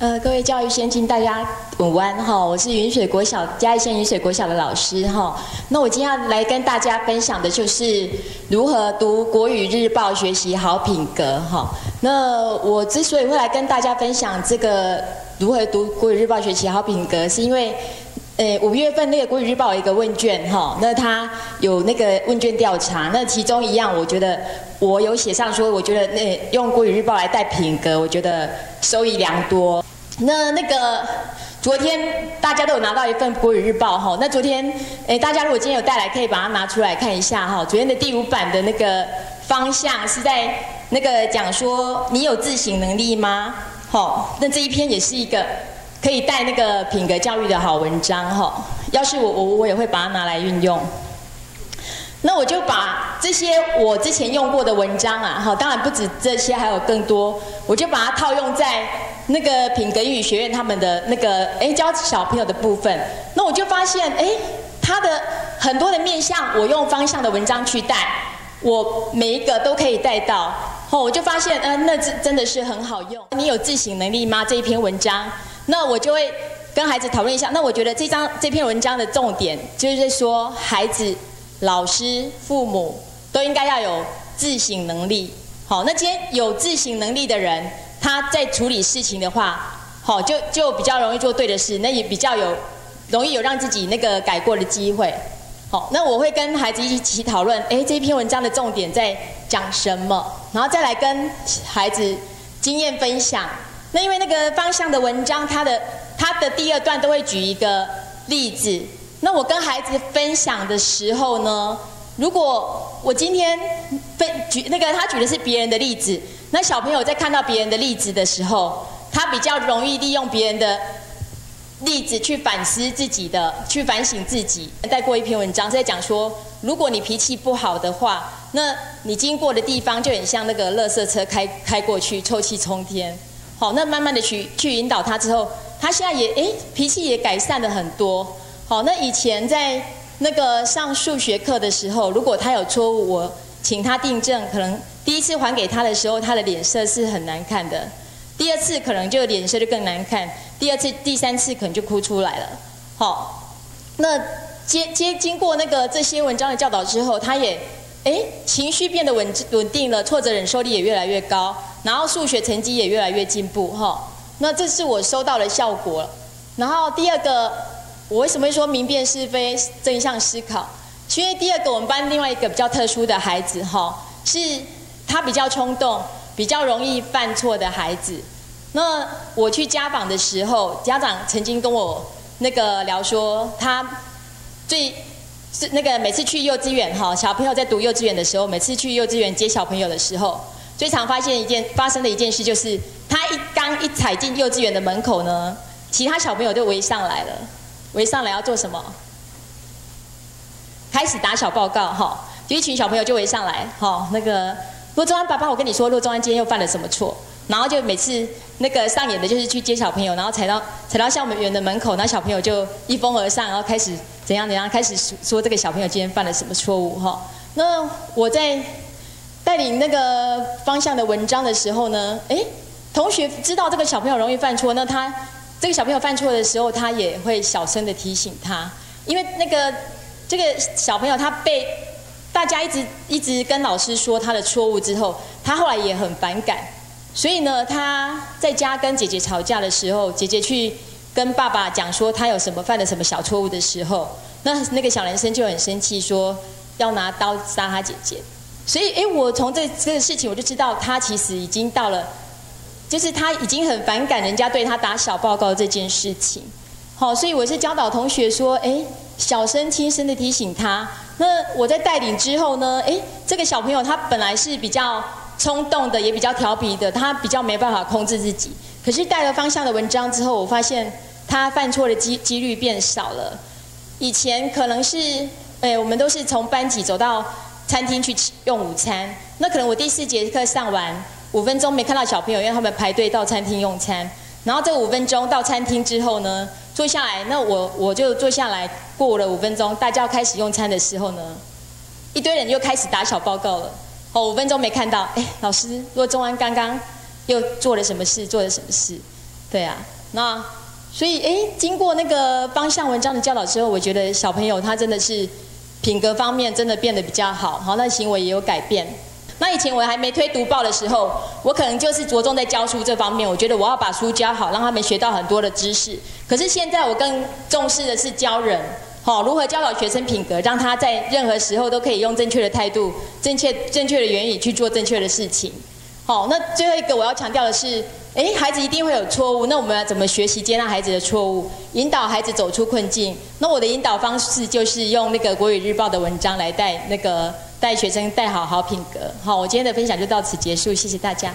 呃，各位教育先进，大家午安哈，我是云水国小嘉义县云水国小的老师哈。那我今天要来跟大家分享的就是如何读国语日报学习好品格哈。那我之所以会来跟大家分享这个如何读国语日报学习好品格，是因为诶五月份那个国语日报一个问卷哈，那它有那个问卷调查，那其中一样我觉得我有写上说，我觉得那用国语日报来带品格，我觉得收益良多。那那个昨天大家都有拿到一份国语日报哈，那昨天诶大家如果今天有带来，可以把它拿出来看一下哈。昨天的第五版的那个方向是在那个讲说你有自省能力吗？好，那这一篇也是一个可以带那个品格教育的好文章哈。要是我我我也会把它拿来运用。那我就把这些我之前用过的文章啊，哈，当然不止这些，还有更多，我就把它套用在。那个品格英语学院他们的那个哎教小朋友的部分，那我就发现哎，他的很多的面向，我用方向的文章去带，我每一个都可以带到，哦，我就发现嗯，那真真的是很好用。你有自省能力吗？这一篇文章，那我就会跟孩子讨论一下。那我觉得这张这篇文章的重点就是说，孩子、老师、父母都应该要有自省能力。好，那今天有自省能力的人。他在处理事情的话，好，就就比较容易做对的事，那也比较有容易有让自己那个改过的机会。好，那我会跟孩子一起讨论，哎，这篇文章的重点在讲什么，然后再来跟孩子经验分享。那因为那个方向的文章，它的它的第二段都会举一个例子。那我跟孩子分享的时候呢，如果我今天分举那个他举的是别人的例子。那小朋友在看到别人的例子的时候，他比较容易利用别人的例子去反思自己的，去反省自己。带过一篇文章是在讲说，如果你脾气不好的话，那你经过的地方就很像那个垃圾车开开过去，臭气冲天。好，那慢慢的去去引导他之后，他现在也哎脾气也改善了很多。好，那以前在那个上数学课的时候，如果他有错误，我请他订正，可能。第一次还给他的时候，他的脸色是很难看的；第二次可能就脸色就更难看；第二次、第三次可能就哭出来了。好，那接接经过那个这些文章的教导之后，他也哎情绪变得稳稳定了，挫折忍受力也越来越高，然后数学成绩也越来越进步。哈，那这是我收到的效果。然后第二个，我为什么会说明辨是非、正向思考？因为第二个我们班另外一个比较特殊的孩子，哈，是。他比较冲动，比较容易犯错的孩子。那我去家访的时候，家长曾经跟我那个聊说，他最是那个每次去幼稚园哈，小朋友在读幼稚园的时候，每次去幼稚园接小朋友的时候，最常发现一件发生的一件事就是，他一刚一踩进幼稚园的门口呢，其他小朋友就围上来了，围上来要做什么？开始打小报告哈，就一群小朋友就围上来哈，那个。陆中安爸爸，我跟你说，陆中安今天又犯了什么错？然后就每次那个上演的就是去接小朋友，然后踩到踩到校门园的门口，那小朋友就一哄而上，然后开始怎样怎样，开始说说这个小朋友今天犯了什么错误哈。那我在带领那个方向的文章的时候呢，哎，同学知道这个小朋友容易犯错，那他这个小朋友犯错的时候，他也会小声的提醒他，因为那个这个小朋友他被。大家一直一直跟老师说他的错误之后，他后来也很反感，所以呢，他在家跟姐姐吵架的时候，姐姐去跟爸爸讲说他有什么犯了什么小错误的时候，那那个小男生就很生气，说要拿刀杀他姐姐。所以，哎，我从这这个事情我就知道，他其实已经到了，就是他已经很反感人家对他打小报告这件事情。好，所以我是教导同学说，哎，小声轻声的提醒他。那我在带领之后呢？哎，这个小朋友他本来是比较冲动的，也比较调皮的，他比较没办法控制自己。可是带了方向的文章之后，我发现他犯错的几几率变少了。以前可能是，哎，我们都是从班级走到餐厅去吃用午餐。那可能我第四节课上完五分钟没看到小朋友，因为他们排队到餐厅用餐。然后这五分钟到餐厅之后呢？坐下来，那我我就坐下来，过了五分钟，大家要开始用餐的时候呢，一堆人又开始打小报告了。哦，五分钟没看到，哎，老师，若中安刚刚又做了什么事？做了什么事？对啊，那所以哎，经过那个方向文章的教导之后，我觉得小朋友他真的是品格方面真的变得比较好，好，那行为也有改变。那以前我还没推读报的时候，我可能就是着重在教书这方面，我觉得我要把书教好，让他们学到很多的知识。可是现在我更重视的是教人，好，如何教导学生品格，让他在任何时候都可以用正确的态度、正确正确的原理去做正确的事情。好，那最后一个我要强调的是，哎，孩子一定会有错误，那我们要怎么学习接纳孩子的错误，引导孩子走出困境？那我的引导方式就是用那个国语日报的文章来带那个。带学生带好好品格，好，我今天的分享就到此结束，谢谢大家。